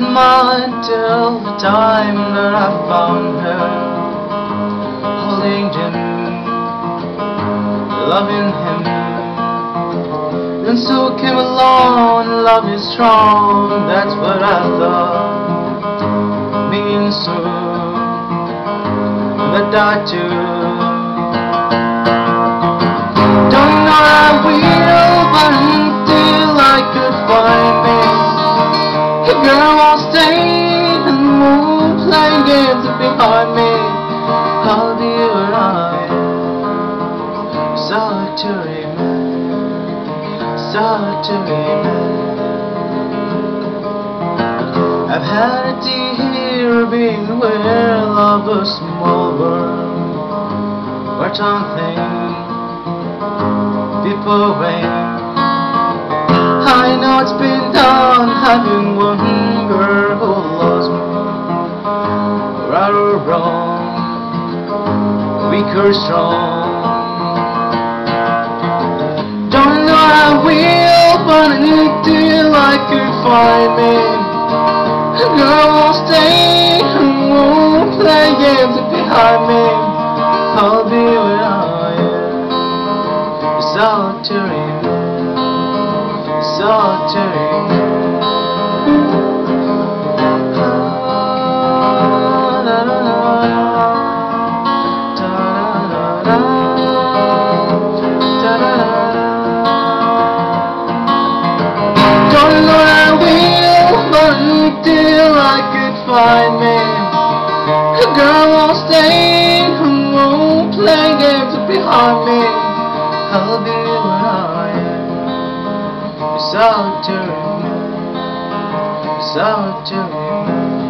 mind till the time that I found her Holding him, loving him. Then Sue came along, love is strong That's what I thought. Means so But I too girl won't stay and won't play games behind me. I'll be am Solitary man Solitary man I've had it here being where love a small world Where tongue things people rain I know it's been done. Having one girl who loves me Right or wrong, weak or strong. Don't know I will, but until I could find me A girl won't stay and won't play games behind me. I'll be where I am, a solitary man, find me. A girl won't stay and won't play games behind me. I'll be solitary man solitary man.